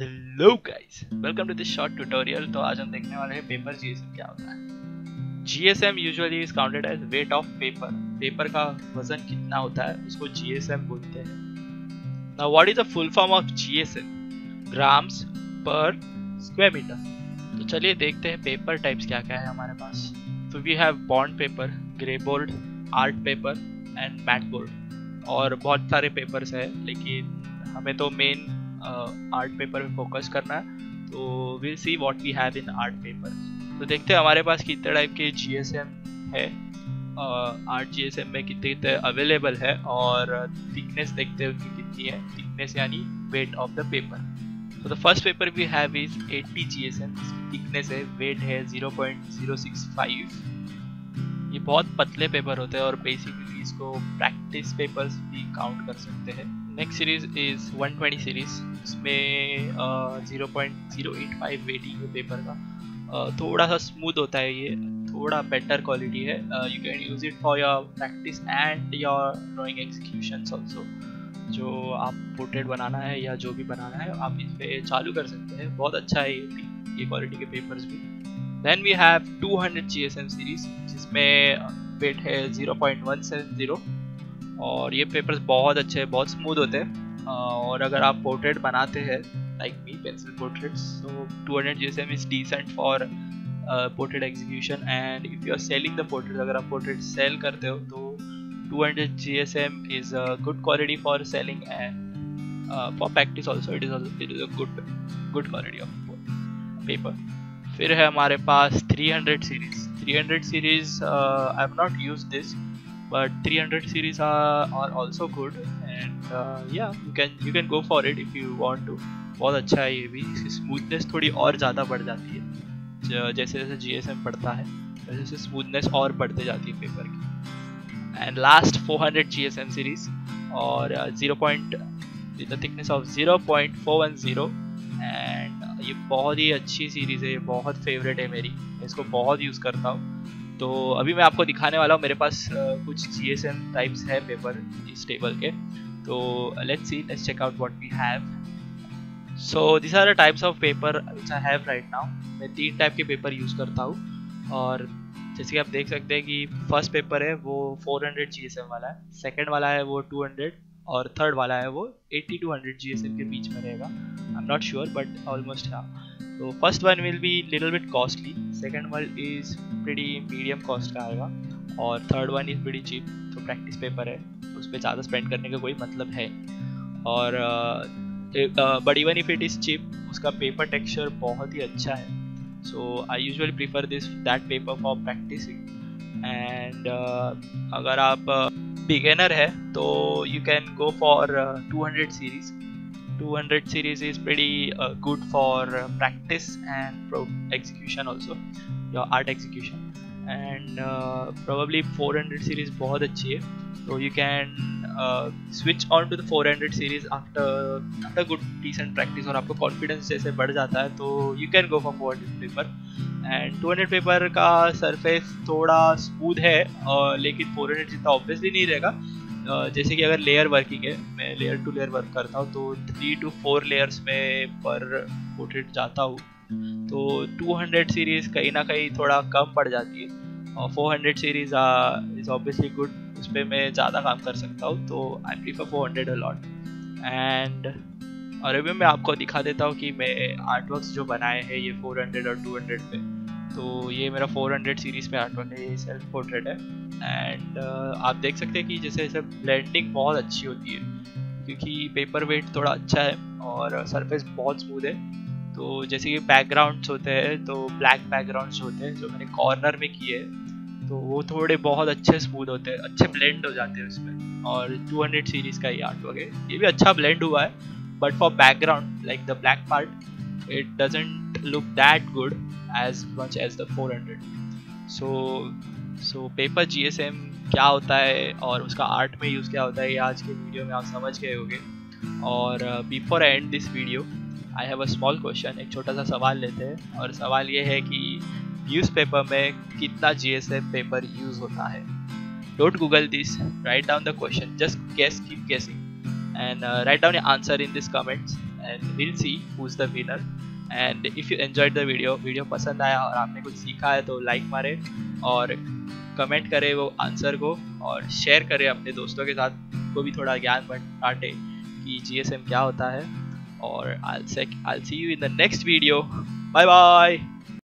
Hello guys welcome to this short tutorial तो आज हम देखने वाले हैं पेपर जीएसएम क्या होता है? GSM usually is counted as weight of paper paper का वज़न कितना होता है, उसको जीएसएम बोलते हैं। Now what is the full form of GSM grams per square metre तो चलिए देखते हैं पेपर टाइप्स क्या क्या है हमारे पास। तो we have bond paper grey board art paper and mat board और बहुत सारे पेपर्स है, लेकिन हमें तो मेन आर्ट पेपर में फोकस करना है। तो will see what we have in art paper तो देखते हैं हमारे पास कितने टाइप के जीएसएम है आर्ट जीएसएम में कितने कितने अवेलेबल है और थिकनेस देखते हैं उनकी कितनी है। थिकनेस यानी वेट ऑफ़ द पेपर तो the first paper we have is 80 GSM जिसकी थिकनेस है वेट है 0.065 ये बहुत पतले पेपर होते हैं और बेसिकली इसको प्रैक्टिस पेपर्स भी काउंट कर सकते हैं। Next series is 120 series eight five weighting है पेपर का। थोड़ा सा स्मूथ होता है ये, थोड़ा बेटर क्वालिटी है। You can use it for your practice and your drawing execution also जो आप पोर्ट्रेट बनाना है या जो भी बनाना है, आप इस पर चालू कर सकते हैं। बहुत अच्छा है ये भी, ये क्वालिटी के पेपर्स भी। Then we have 200 G S M series जिसमें वेट है 0.170 और ये पेपर्स बहुत अच्छे हैं, बहुत स्मूथ होते हैं। और अगर आप पोर्ट्रेट बनाते हैं लाइक मी पेंसिल पोर्ट्रेट्स तो 200 GSM is decent for portrait execution and if you are selling the portrait अगर आप पोर्ट्रेट सेल करते हो तो 200 GSM is a good quality for selling and uh, for practice also it is also it is a good good quality of paper फिर है हमारे पास 300 series 300 series I have not use this but 300 series are, are also good and uh, yeah you can you can go for it if you want to बहुत अच्छा है ये भी। इसकी स्मूथनेस थोड़ी और ज़्यादा बढ़ जाती है। जैसे जैसे जी एस एम बढ़ता है, वैसे वैसे स्मूथनेस और बढ़ते जाती है पेपर की। And last 400 G S M series और zero point thickness of zero point four one zero and ये बहुत ही अच्छी सीरीज़ है, ये बहुत फेवरेट है मेरी। मैं इसको बहुत यूज़ करता हूँ। तो अभी मैं आपको दिखाने वाला हूँ, मेरे पास कुछ जी एस एम टाइप्स है पेपर इस टेबल के। तो let's see let's check out what we have so this are types of paper which I have right now मैं तीन टाइप के पेपर यूज़ करता हूँ। और जैसे कि आप देख सकते हैं कि फ़र्स्ट पेपर है, वो 400 GSM वाला है। सेकेंड वाला है, वो 200 और थर्ड वाला है, वो 80 टू 100 GSM के बीच में रहेगा। I am not sure but almost हाँ। तो first one will be little bit costly second one is pretty medium cost का आएगा। और third one is pretty cheap तो प्रैक्टिस पेपर है। उस पर ज़्यादा स्पेंड करने का कोई मतलब है। और बड़ी one if it is cheap उसका पेपर टेक्सचर बहुत ही अच्छा है। So I usually prefer this that paper for practice and अगर आप बिगेनर है तो you can go for 200 series 200 series is very good for practice and execution also your art execution and probably four hundred series बहुत अच्छी है। तो you can uh, switch on to the 400 series after after good decent practice और आपको confidence जैसे बढ़ जाता है तो you can go for 400 paper. And 200 paper का सरफेस थोड़ा स्मूथ है uh, लेकिन 400 जितना ऑब्वियसली नहीं रहेगा। जैसे कि अगर लेयर वर्किंग है मैं लेयर टू लेयर वर्क करता हूँ तो थ्री टू फोर लेयर्स में पर पोर्ट्रेट जाता हूँ। तो 200 सीरीज़ कहीं ना कहीं थोड़ा कम पड़ जाती है। और 400 सीरीज़ ऑब्वियसली गुड उस पर मैं ज़्यादा काम कर सकता हूँ तो आई प्रीफर 400 अलॉट एंड और अभी मैं आपको दिखा देता हूँ कि मैं आर्ट वर्क्स जो बनाए हैं ये 400 और 200 पे। तो ये मेरा 400 सीरीज़ में आर्ट वर्क है ये सेल्फ पोर्ट्रेट है। एंड uh, आप देख सकते हैं कि जैसे जैसे ब्लेंडिंग बहुत अच्छी होती है क्योंकि पेपर वेट थोड़ा अच्छा है और सरफेस बहुत स्मूथ है। तो जैसे कि बैकग्राउंड्स होते हैं तो ब्लैक बैकग्राउंड्स होते हैं जो मैंने कॉर्नर में किए तो वो थोड़े बहुत अच्छे स्मूथ होते हैं, अच्छे ब्लेंड हो जाते हैं उसमें। और 200 सीरीज़ का ये आर्ट वगैरह, ये भी अच्छा ब्लेंड हुआ है but for background like the black part it doesn't look that good as much as the 400 so so paper GSM क्या होता है और उसका आर्ट में यूज़ क्या होता है, ये आज के वीडियो में आप समझ गए होंगे। और before end this video I have a small question एक छोटा सा सवाल लेते हैं। और सवाल ये है कि न्यूज़पेपर में कितना जीएसएम पेपर यूज़ होता है। Don't Google this write down the question just guess keep guessing and write down your answer in these comments and we'll see who's the winner. And if you enjoyed the video video पसंद आया और आपने कुछ सीखा है तो like मारे और कमेंट करें वो आंसर को और शेयर करें अपने दोस्तों के साथ को भी थोड़ा ज्ञान बांटे कि जीएसएम क्या होता है। और I see you in the next video bye bye